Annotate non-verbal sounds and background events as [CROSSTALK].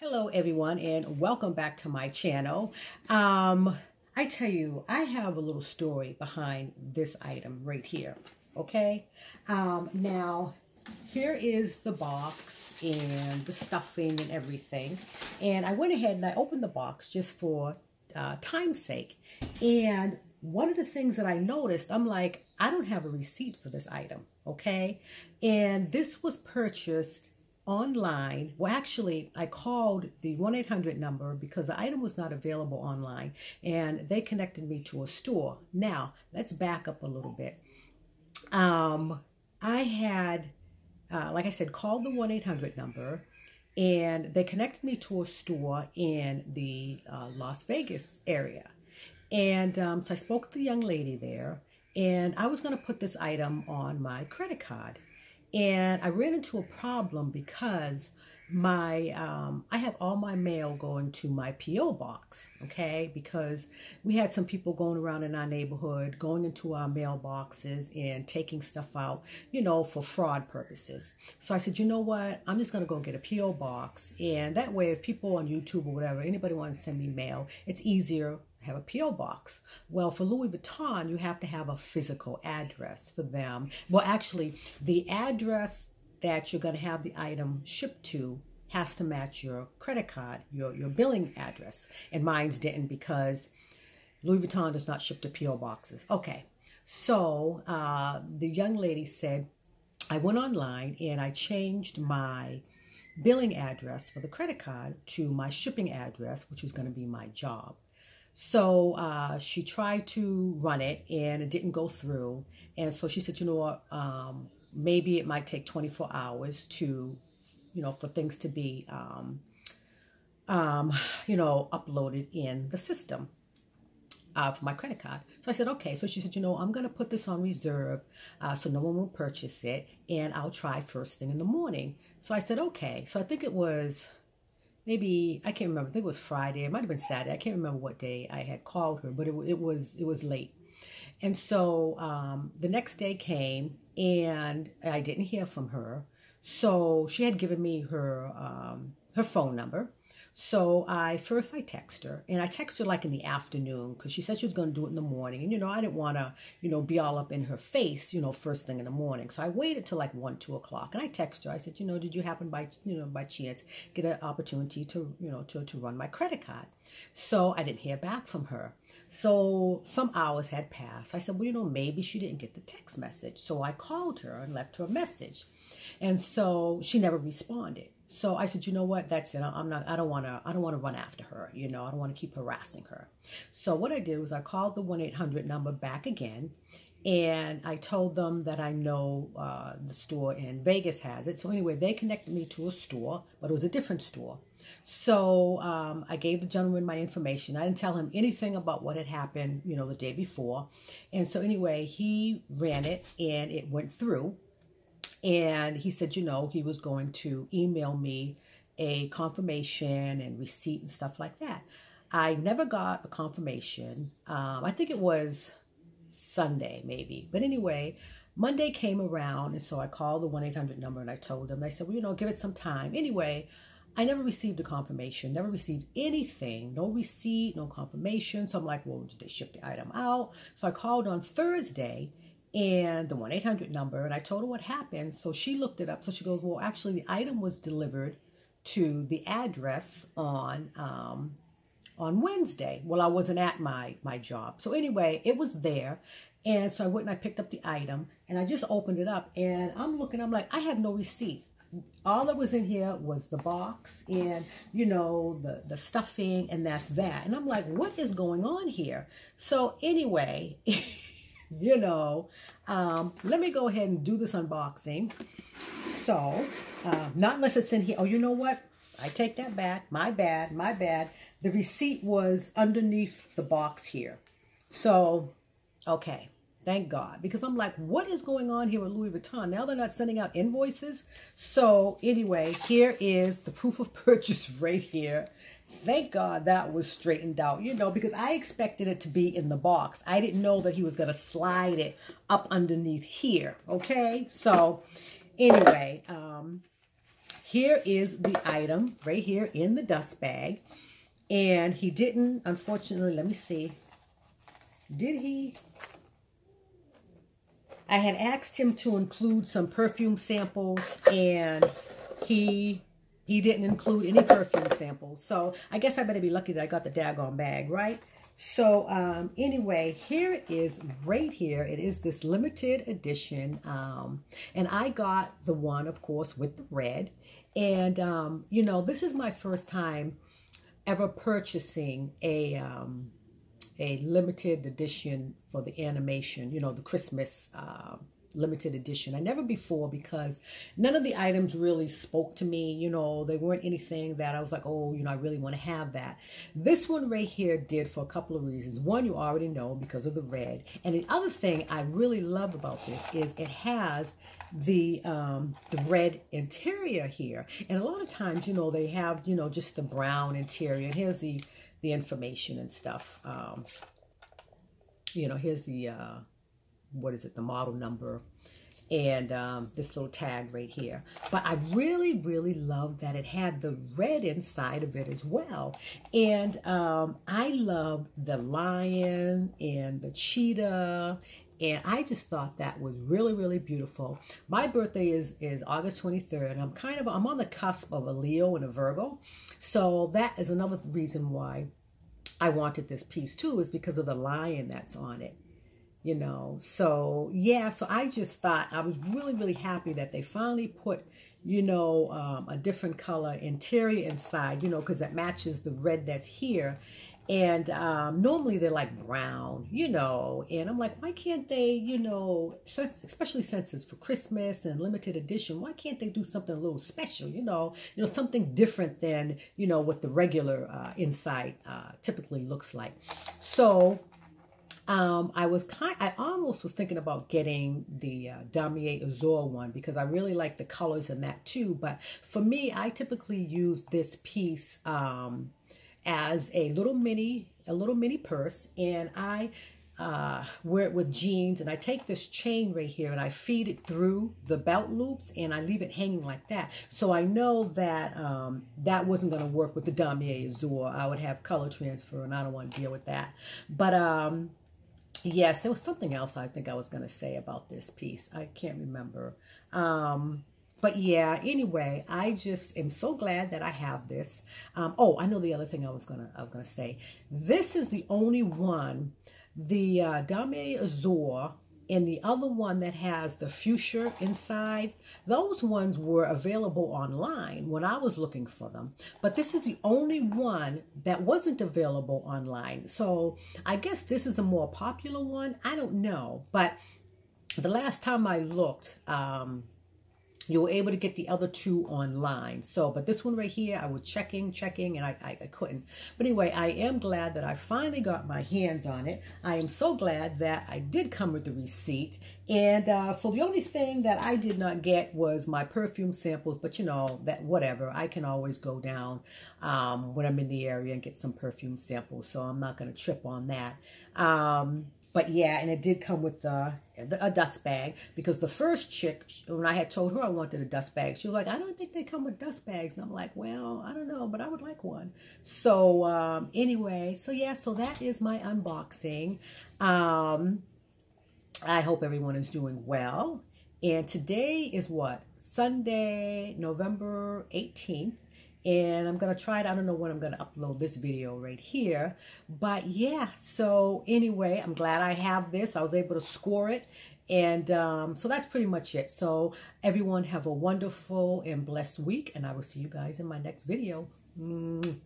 Hello everyone and welcome back to my channel. Um, I tell you, I have a little story behind this item right here, okay? Um, now, here is the box and the stuffing and everything. And I went ahead and I opened the box just for uh, time's sake. And one of the things that I noticed, I'm like, I don't have a receipt for this item, okay? And this was purchased online. Well, actually, I called the 1 800 number because the item was not available online and they connected me to a store. Now, let's back up a little bit. Um, I had, uh, like I said, called the 1 800 number and they connected me to a store in the uh, Las Vegas area. And um, so I spoke to the young lady there and I was going to put this item on my credit card. And I ran into a problem because my um, I have all my mail going to my PO box, okay? Because we had some people going around in our neighborhood, going into our mailboxes and taking stuff out, you know, for fraud purposes. So I said, you know what? I'm just gonna go get a PO box, and that way, if people on YouTube or whatever, anybody wants to send me mail, it's easier have a P.O. box. Well, for Louis Vuitton, you have to have a physical address for them. Well, actually, the address that you're going to have the item shipped to has to match your credit card, your, your billing address. And mine's didn't because Louis Vuitton does not ship to P.O. boxes. Okay, so uh, the young lady said, I went online and I changed my billing address for the credit card to my shipping address, which was going to be my job. So uh, she tried to run it and it didn't go through. And so she said, you know what, um, maybe it might take 24 hours to, you know, for things to be, um, um, you know, uploaded in the system uh, for my credit card. So I said, okay. So she said, you know, I'm going to put this on reserve uh, so no one will purchase it and I'll try first thing in the morning. So I said, okay. So I think it was maybe I can't remember. I think it was Friday. It might have been Saturday. I can't remember what day I had called her, but it, it was it was late. And so um, the next day came, and I didn't hear from her. So she had given me her um, her phone number, so I first I text her and I text her like in the afternoon because she said she was going to do it in the morning. And you know, I didn't want to, you know, be all up in her face, you know, first thing in the morning. So I waited till like one, two o'clock and I text her. I said, you know, did you happen by, you know, by chance get an opportunity to, you know, to, to run my credit card? So I didn't hear back from her. So some hours had passed. I said, well, you know, maybe she didn't get the text message. So I called her and left her a message. And so she never responded. So I said, you know what? That's it. I'm not. I don't want to. I don't want to run after her. You know, I don't want to keep harassing her. So what I did was I called the one eight hundred number back again, and I told them that I know uh, the store in Vegas has it. So anyway, they connected me to a store, but it was a different store. So um, I gave the gentleman my information. I didn't tell him anything about what had happened, you know, the day before. And so anyway, he ran it and it went through. And he said, you know, he was going to email me a confirmation and receipt and stuff like that. I never got a confirmation. Um, I think it was Sunday, maybe. But anyway, Monday came around, and so I called the 1 800 number and I told them, they said, well, you know, give it some time. Anyway, I never received a confirmation, never received anything, no receipt, no confirmation. So I'm like, well, did they ship the item out? So I called on Thursday and the 1 800 number, and I told her what happened. So she looked it up. So she goes, Well, actually, the item was delivered to the address on. Um, on Wednesday. Well, I wasn't at my my job. So anyway, it was there. And so I went and I picked up the item and I just opened it up and I'm looking, I'm like, I have no receipt. All that was in here was the box and, you know, the, the stuffing and that's that. And I'm like, what is going on here? So anyway, [LAUGHS] you know, um, let me go ahead and do this unboxing. So, uh, not unless it's in here. Oh, you know what? I take that back. My bad. My bad. The receipt was underneath the box here. So, okay. Thank God. Because I'm like, what is going on here with Louis Vuitton? Now they're not sending out invoices. So anyway, here is the proof of purchase [LAUGHS] right here. Thank God that was straightened out, you know, because I expected it to be in the box. I didn't know that he was going to slide it up underneath here, okay? So, anyway, um, here is the item right here in the dust bag. And he didn't, unfortunately, let me see. Did he? I had asked him to include some perfume samples and he he didn't include any perfume samples. So I guess I better be lucky that I got the daggone bag, right? So um, anyway, here it is right here. It is this limited edition. Um, and I got the one, of course, with the red. And, um, you know, this is my first time ever purchasing a um, a limited edition for the animation, you know, the Christmas uh, limited edition. I never before because none of the items really spoke to me. You know, they weren't anything that I was like, oh, you know, I really want to have that. This one right here did for a couple of reasons. One, you already know because of the red. And the other thing I really love about this is it has the um, the red interior here. And a lot of times, you know, they have, you know, just the brown interior. And here's the, the information and stuff. Um, you know, here's the... Uh, what is it, the model number, and um, this little tag right here. But I really, really love that it had the red inside of it as well. And um, I love the lion and the cheetah. And I just thought that was really, really beautiful. My birthday is, is August 23rd. And I'm kind of, I'm on the cusp of a Leo and a Virgo. So that is another reason why I wanted this piece too, is because of the lion that's on it you know? So yeah so i just thought i was really really happy that they finally put you know um, a different color interior inside you know because that matches the red that's here. And um, normally they're like brown you know? And i'm like why can't they you know especially since it's for christmas and limited edition why can't they do something a little special you know? You know something different than you know what the regular uh, inside uh, typically looks like. So um, I was kind, I almost was thinking about getting the uh, Damier Azur one because I really like the colors in that too. But for me, I typically use this piece um, as a little mini, a little mini purse, and I uh, wear it with jeans. And I take this chain right here and I feed it through the belt loops and I leave it hanging like that. So I know that um, that wasn't going to work with the Damier Azur. I would have color transfer, and I don't want to deal with that. But um, yes, there was something else I think I was going to say about this piece. I can't remember. Um, but yeah, anyway, I just am so glad that I have this. Um, oh, I know the other thing I was gonna I was gonna say. This is the only one, the uh, Damier Azur and the other one that has the fuchsia inside, those ones were available online when I was looking for them. But this is the only one that wasn't available online. So I guess this is a more popular one. I don't know. But the last time I looked, um, you were able to get the other two online. So, but this one right here, I was checking, checking, and I, I, I, couldn't. But anyway, I am glad that I finally got my hands on it. I am so glad that I did come with the receipt. And uh, so the only thing that I did not get was my perfume samples. But you know, that whatever, I can always go down um, when I'm in the area and get some perfume samples. So I'm not going to trip on that. Um, but yeah, and it did come with uh, a dust bag because the first chick, when I had told her I wanted a dust bag, she was like, I don't think they come with dust bags. And I'm like, well, I don't know, but I would like one. So um, anyway, so yeah, so that is my unboxing. Um, I hope everyone is doing well. And today is what? Sunday, November 18th and I'm going to try it. I don't know when I'm going to upload this video right here. But yeah, so anyway, I'm glad I have this. I was able to score it. And um, so that's pretty much it. So everyone have a wonderful and blessed week. And I will see you guys in my next video. Mm.